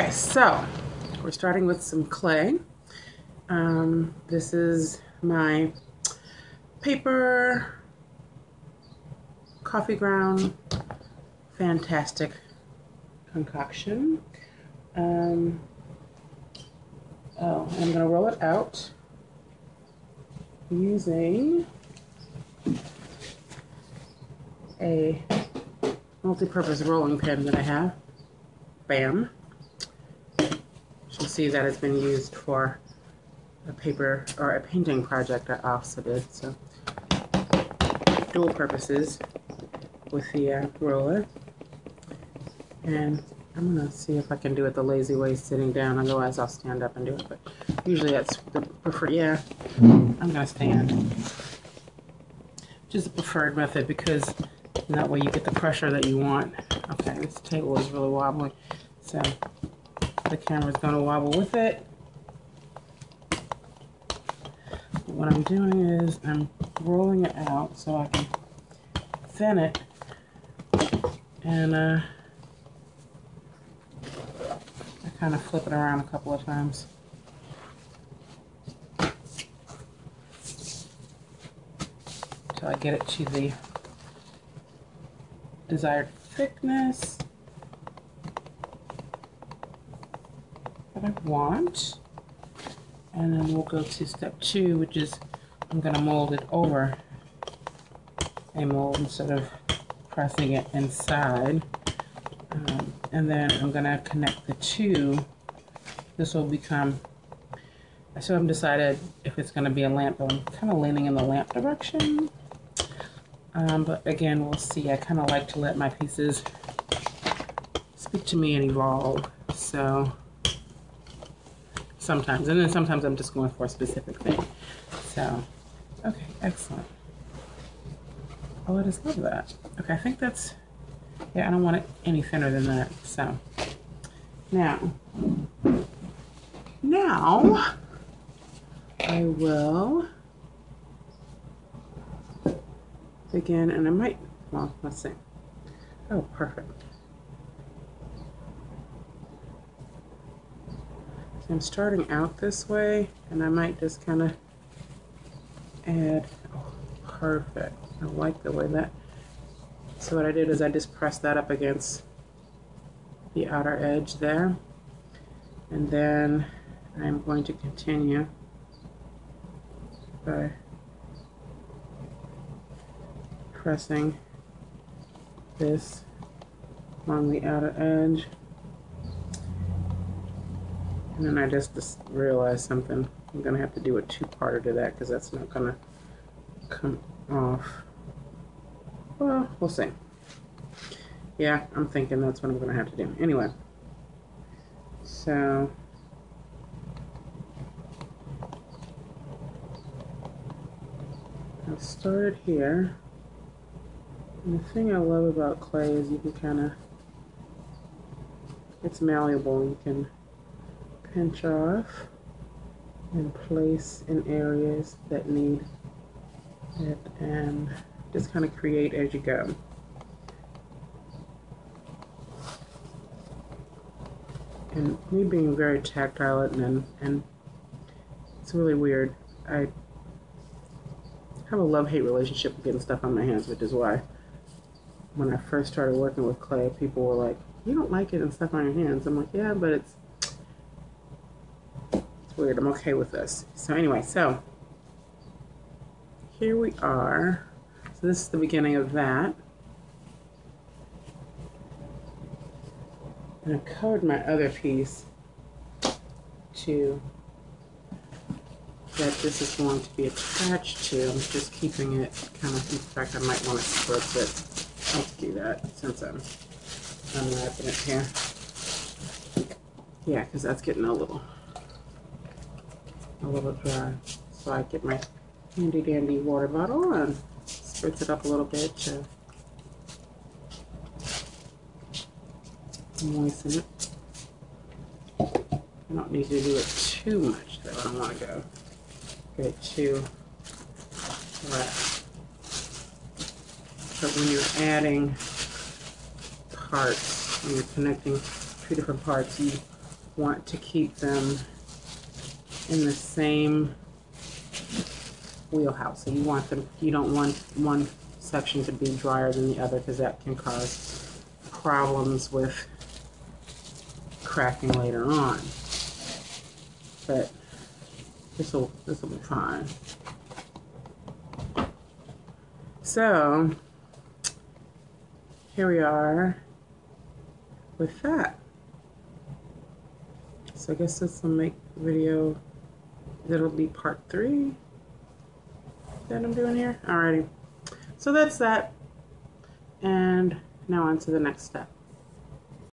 Okay, so we're starting with some clay. Um, this is my paper coffee ground fantastic concoction. Um, oh, I'm going to roll it out using a multi-purpose rolling pin that I have. Bam. See that it's been used for a paper or a painting project I also did. So dual purposes with the uh, roller. And I'm gonna see if I can do it the lazy way sitting down. Otherwise, I'll stand up and do it. But usually that's the preferred. Yeah, I'm gonna stand. Which is the preferred method because that way you get the pressure that you want. Okay, this table is really wobbly, so the camera's gonna wobble with it. What I'm doing is I'm rolling it out so I can thin it and uh, I kind of flip it around a couple of times. Until I get it to the desired thickness I want. And then we'll go to step two, which is I'm going to mold it over a mold instead of pressing it inside. Um, and then I'm going to connect the two. This will become, I still haven't decided if it's going to be a lamp, but I'm kind of leaning in the lamp direction. Um, but again, we'll see. I kind of like to let my pieces speak to me and evolve. So sometimes, and then sometimes I'm just going for a specific thing. So, okay, excellent. Oh, I just love that. Okay, I think that's, yeah, I don't want it any thinner than that. So, now, now, I will begin, and I might, well, let's see. Oh, perfect. I'm starting out this way, and I might just kind of add, oh, perfect. I like the way that, so what I did is I just pressed that up against the outer edge there. And then I'm going to continue by pressing this along the outer edge. And then I just, just realized something. I'm going to have to do a two-parter to that because that's not going to come off. Well, we'll see. Yeah, I'm thinking that's what I'm going to have to do. Anyway, so I started here. And the thing I love about clay is you can kind of, it's malleable. You can pinch off and place in areas that need it and just kind of create as you go. And me being very tactile and, and it's really weird. I have a love-hate relationship with getting stuff on my hands, which is why when I first started working with clay, people were like, you don't like it and stuff on your hands. I'm like, yeah, but it's, it's weird. I'm okay with this. So anyway, so here we are. So this is the beginning of that. And I covered my other piece to that this is going to be attached to. I'm just keeping it kind of, in fact, I might want to split it. I'll do that since I'm unwrapping it here. Yeah, because that's getting a little, a little dry. So I get my handy dandy water bottle and spritz it up a little bit to moisten it. I don't need to do it too much though. I don't want to go get too wet. But when you're adding parts, when you're connecting two different parts, you want to keep them in the same wheelhouse. So you want them, you don't want one section to be drier than the other because that can cause problems with cracking later on. But this will this will be fine. So here we are with that. So I guess this will make video. That'll be part three that I'm doing here. Alrighty. So that's that. And now on to the next step.